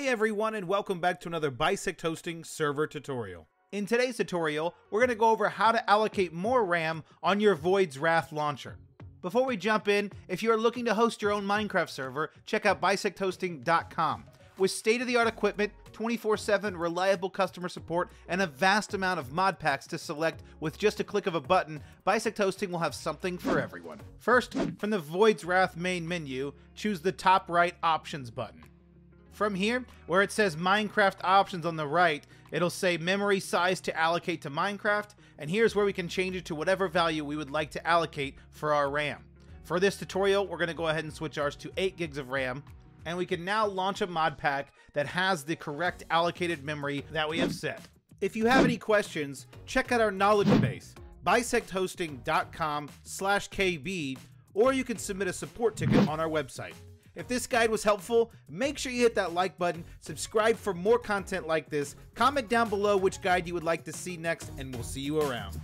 Hey everyone and welcome back to another Bisect Hosting server tutorial. In today's tutorial, we're going to go over how to allocate more RAM on your VoidsWrath launcher. Before we jump in, if you are looking to host your own Minecraft server, check out bisecthosting.com. With state-of-the-art equipment, 24-7 reliable customer support, and a vast amount of mod packs to select with just a click of a button, Bisect Hosting will have something for everyone. First, from the VoidsWrath main menu, choose the top right Options button. From here, where it says Minecraft options on the right, it'll say memory size to allocate to Minecraft, and here's where we can change it to whatever value we would like to allocate for our RAM. For this tutorial, we're going to go ahead and switch ours to 8 gigs of RAM, and we can now launch a mod pack that has the correct allocated memory that we have set. If you have any questions, check out our knowledge base, bisecthosting.com slash kb, or you can submit a support ticket on our website. If this guide was helpful, make sure you hit that like button, subscribe for more content like this, comment down below which guide you would like to see next, and we'll see you around.